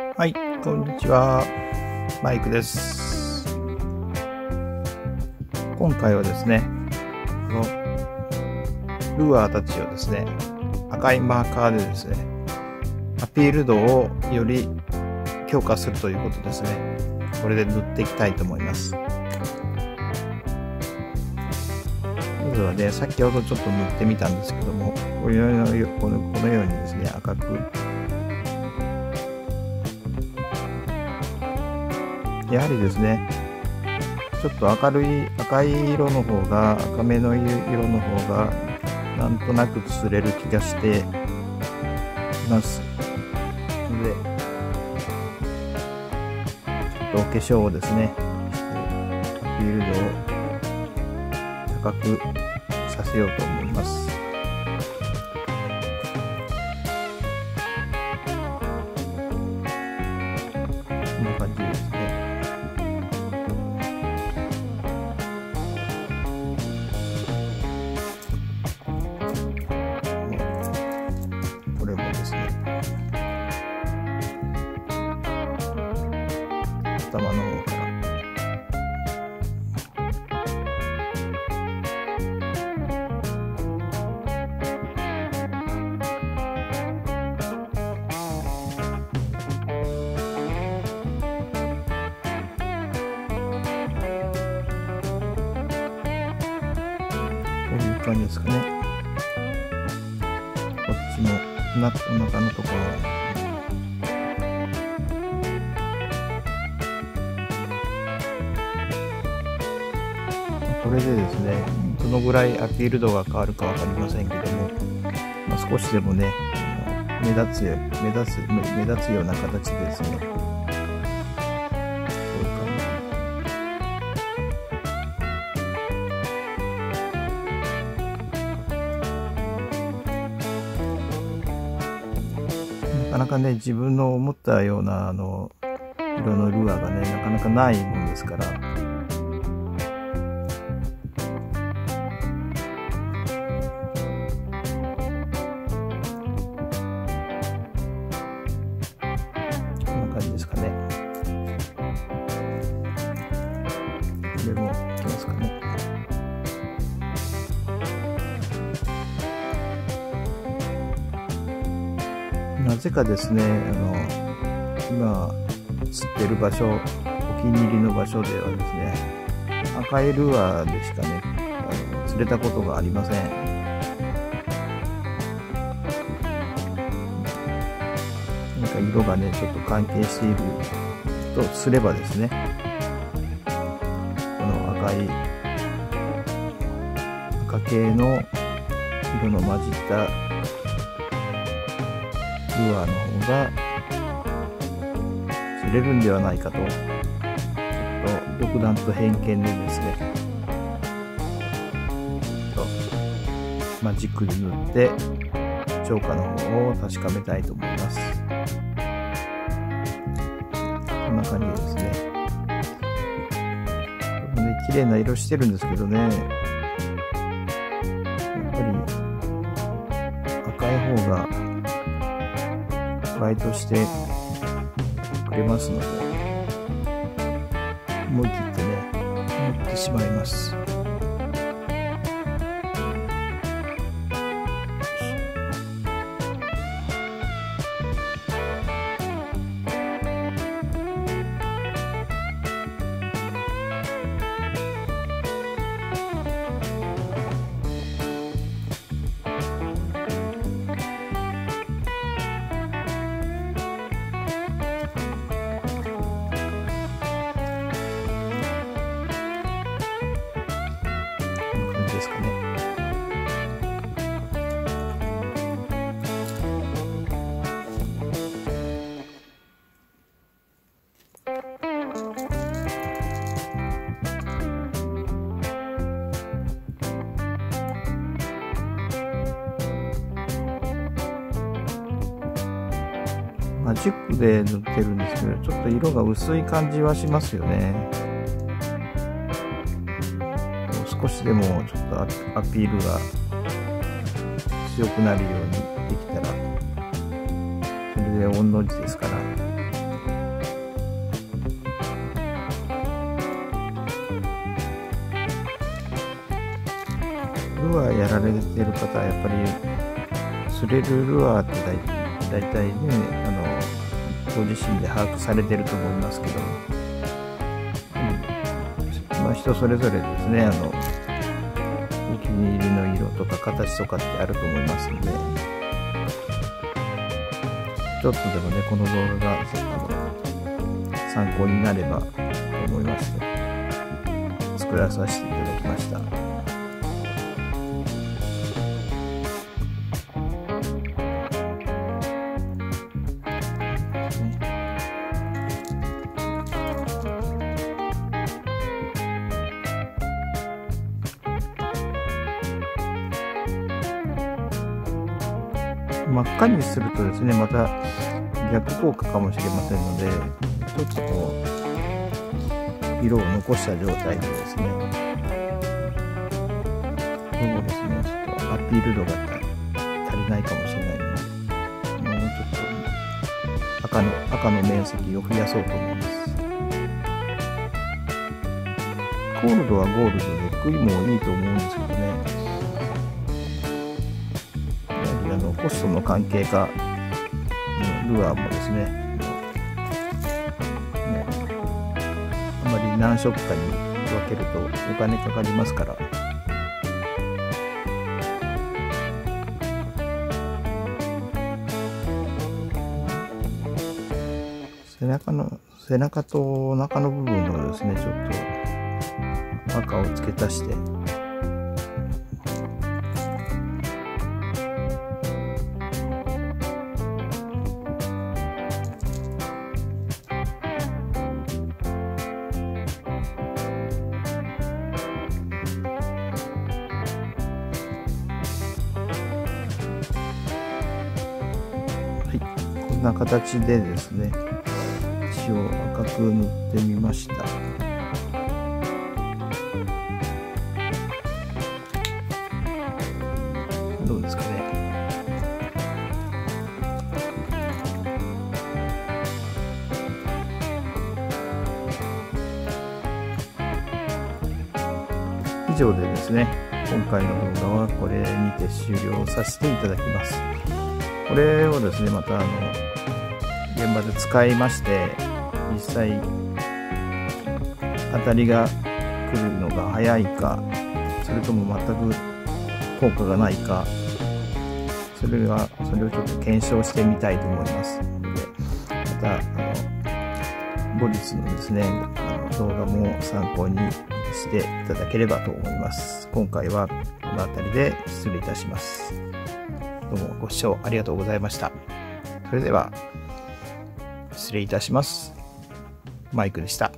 はい、こんにちは。マイクです。今回はですね、このルアーたちをですね、赤いマーカーでですね、アピール度をより強化するということですね。これで塗っていきたいと思います。まずはね、先ほどちょっと塗ってみたんですけども、このようにですね、赤くやはりですね、ちょっと明るい赤い色の方が、赤めの色の方が、なんとなく釣れる気がしています。ので、ちょっとお化粧をですね、してアピール度を高くさせようと思います。頭の方から。感じですかね。こっちもなお腹のところ。これでですねどのぐらいアピール度が変わるか分かりませんけども、まあ、少しでもね目立つ目立つ目立つような形でですねなかなかね、自分の思ったような、あの、色のルアーがね、なかなかないもんですから、なぜかですね、あの、今、釣ってる場所、お気に入りの場所ではですね、赤いルアーでしかね、あの釣れたことがありません。何か色がね、ちょっと関係しているとすればですね、この赤い、赤系の色の混じったルアーの方が釣れるんではないかと、ちょっと独断と偏見でですね、とマジックで塗って、超過の方を確かめたいと思います。こんな感じですね。これもね、綺麗な色してるんですけどね、やっぱり赤い方がバイトしてくれますので、思い切ってね、持ってしまいます。マジックで塗ってるんですけどちょっと色が薄い感じはしますよね少しでもちょっとアピールが強くなるようにできたらそれで御の字ですから。ルアーやられてる方はやっぱり釣れるルアーって大体ねあのご自身で把握されてると思いますけど、うん。まあ、人それぞれですね。あのお気に入りの色とか形とかってあると思いますんで。ちょっとでもねこの動画が参考になればと思いまして。作らさせていただきました。真っ赤にするとですねまた逆効果かもしれませんのでちょっとこう色を残した状態でですねこれもですねちょっとアピール度が足りないかもしれないのでもうちょっと赤の赤の面積を増やそうと思います。ゴールドはゴールドで食いもいいと思うんですけどね。コストの関係か、ルアーもですね、ねあまり何色かに分けるとお金かかりますから。背中の背中とお腹の部分をですねちょっと赤を付け足してな形でですね血を赤く塗ってみました。どうですかね。以上でですね今回の動画はこれにて終了させていただきます。これをですねまたあの現場で使いまして実際当たりが来るのが早いかそれとも全く効果がないかそれがそれをちょっと検証してみたいと思います。のでまたあの後日のですねあの動画も参考にしていただければと思います。今回はこの辺りで失礼いたします。どうもご視聴ありがとうございました。それでは、失礼いたします。マイクでした。